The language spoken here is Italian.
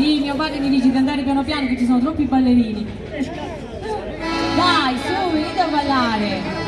mio padre mi dice di andare piano piano che ci sono troppi ballerini. Dai, su, venite a ballare.